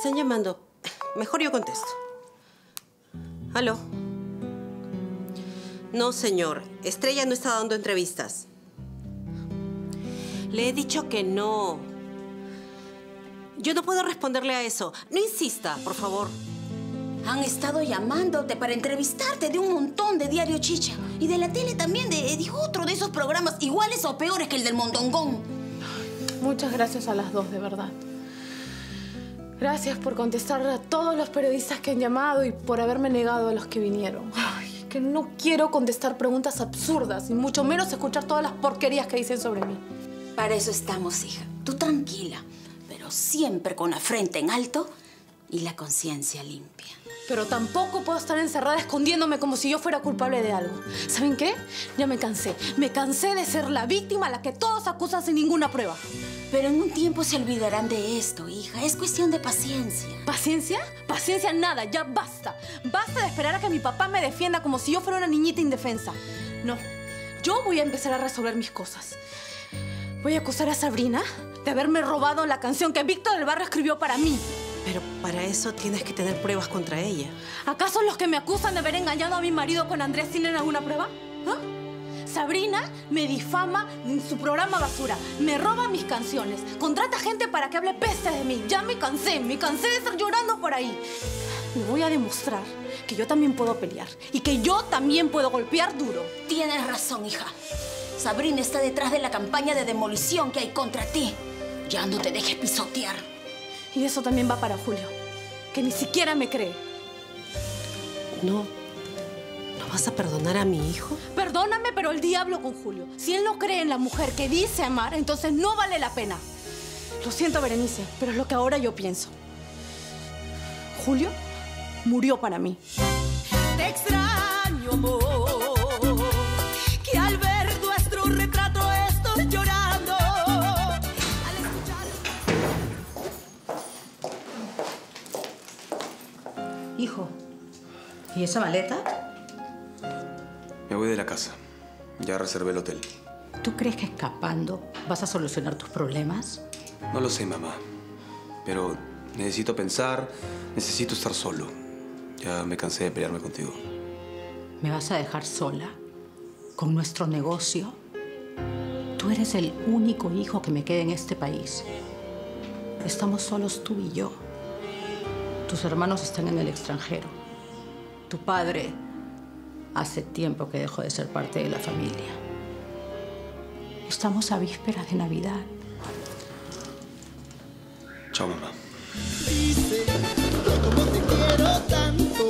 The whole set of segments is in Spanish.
están llamando. Mejor yo contesto. ¿Aló? No, señor. Estrella no está dando entrevistas. Le he dicho que no. Yo no puedo responderle a eso. No insista, por favor. Han estado llamándote para entrevistarte de un montón de Diario Chicha. Y de la tele también, de, de otro de esos programas iguales o peores que el del Mondongón. Muchas gracias a las dos, de verdad. Gracias por contestar a todos los periodistas que han llamado y por haberme negado a los que vinieron. Ay, que no quiero contestar preguntas absurdas y mucho menos escuchar todas las porquerías que dicen sobre mí. Para eso estamos, hija. Tú tranquila, pero siempre con la frente en alto y la conciencia limpia. Pero tampoco puedo estar encerrada escondiéndome como si yo fuera culpable de algo. ¿Saben qué? Ya me cansé. Me cansé de ser la víctima a la que todos acusan sin ninguna prueba. Pero en un tiempo se olvidarán de esto, hija. Es cuestión de paciencia. ¿Paciencia? Paciencia nada, ya basta. Basta de esperar a que mi papá me defienda como si yo fuera una niñita indefensa. No, yo voy a empezar a resolver mis cosas. Voy a acusar a Sabrina de haberme robado la canción que Víctor del Barrio escribió para mí. Pero para eso tienes que tener pruebas contra ella. ¿Acaso los que me acusan de haber engañado a mi marido con Andrés tienen alguna prueba? ¿Ah? Sabrina me difama en su programa basura, me roba mis canciones, contrata gente para que hable peste de mí. Ya me cansé, me cansé de estar llorando por ahí. Le voy a demostrar que yo también puedo pelear y que yo también puedo golpear duro. Tienes razón, hija. Sabrina está detrás de la campaña de demolición que hay contra ti. Ya no te dejes pisotear. Y eso también va para Julio, que ni siquiera me cree. No. ¿No vas a perdonar a mi hijo? Perdóname, pero el diablo con Julio. Si él no cree en la mujer que dice amar, entonces no vale la pena. Lo siento, Berenice, pero es lo que ahora yo pienso. Julio murió para mí. Te extraño, amor, ¿y esa maleta? Me voy de la casa. Ya reservé el hotel. ¿Tú crees que escapando vas a solucionar tus problemas? No lo sé, mamá. Pero necesito pensar, necesito estar solo. Ya me cansé de pelearme contigo. ¿Me vas a dejar sola? ¿Con nuestro negocio? Tú eres el único hijo que me queda en este país. Estamos solos tú y yo. Tus hermanos están en el extranjero. Tu padre hace tiempo que dejó de ser parte de la familia. Estamos a vísperas de Navidad. Chao, mamá. Dice que como te quiero tanto,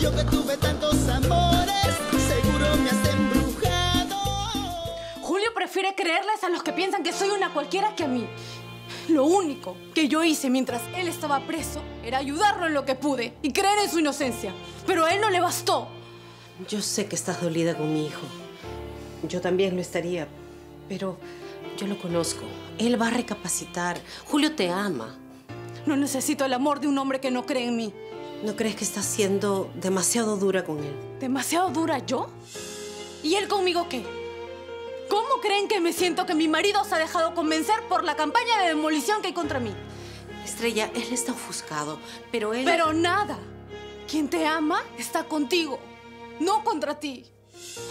yo que tuve tantos amores, seguro me has embrujado. Julio prefiere creerles a los que piensan que soy una cualquiera que a mí. Lo único que yo hice mientras él estaba preso era ayudarlo en lo que pude y creer en su inocencia. Pero a él no le bastó. Yo sé que estás dolida con mi hijo. Yo también lo estaría. Pero yo lo conozco. Él va a recapacitar. Julio te ama. No necesito el amor de un hombre que no cree en mí. ¿No crees que estás siendo demasiado dura con él? ¿Demasiado dura yo? ¿Y él conmigo qué? ¿Cómo creen que me siento que mi marido se ha dejado convencer por la campaña de demolición que hay contra mí? Estrella, él está ofuscado, pero él... Pero nada. Quien te ama está contigo, no contra ti.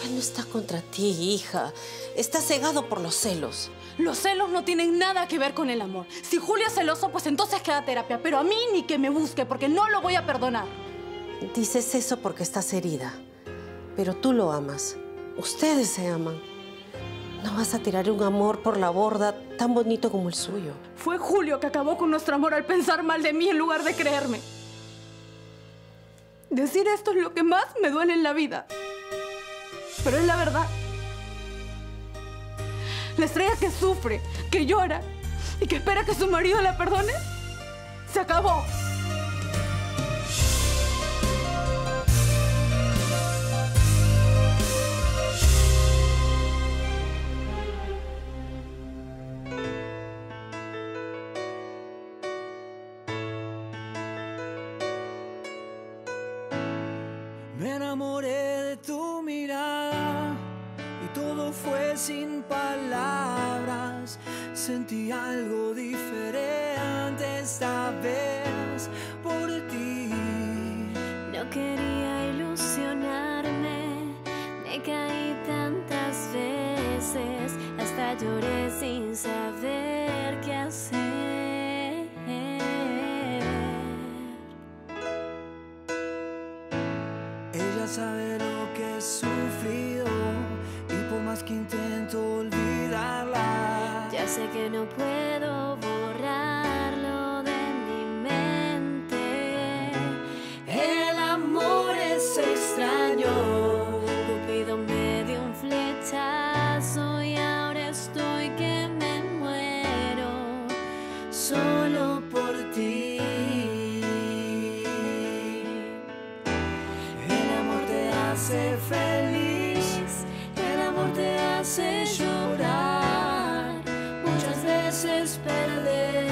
Él no está contra ti, hija. Está cegado por los celos. Los celos no tienen nada que ver con el amor. Si Julio es celoso, pues entonces queda terapia. Pero a mí ni que me busque, porque no lo voy a perdonar. Dices eso porque estás herida. Pero tú lo amas. Ustedes se aman. No vas a tirar un amor por la borda tan bonito como el suyo. Fue Julio que acabó con nuestro amor al pensar mal de mí en lugar de creerme. Decir esto es lo que más me duele en la vida. Pero es la verdad. La estrella que sufre, que llora y que espera que su marido la perdone, se acabó. Me enamoré de tu mirada y todo fue sin palabras. Sentí algo diferente esta vez. por ti. No quería ilusionarme, me caí tantas veces, hasta lloré sin saber sabe lo que he sufrido y por más que intento olvidarla, Ya sé que no puedo veces perder,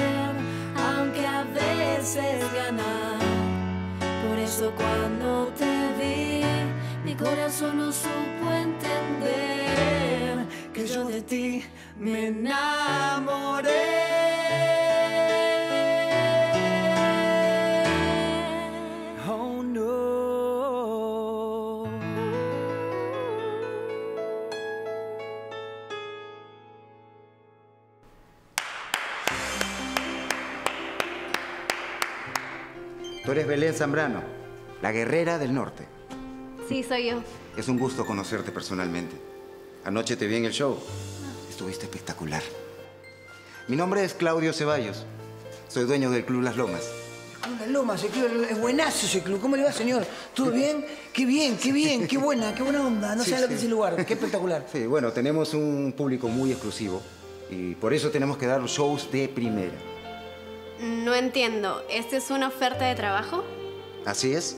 aunque a veces ganar. Por eso cuando te vi, mi corazón no supo entender que yo de ti me enamoré. Tú eres Belén Zambrano, la guerrera del norte. Sí, soy yo. Es un gusto conocerte personalmente. Anoche te vi en el show. Estuviste espectacular. Mi nombre es Claudio Ceballos. Soy dueño del Club Las Lomas. Club Las Lomas, el club, es buenazo ese club. ¿Cómo le va, señor? ¿Todo bien? Qué bien, qué bien, qué buena, qué buena onda. No Sí, lo sí. que es el lugar. Qué espectacular. Sí, bueno, tenemos un público muy exclusivo y por eso tenemos que dar shows de primera. No entiendo. ¿Esta es una oferta de trabajo? Así es.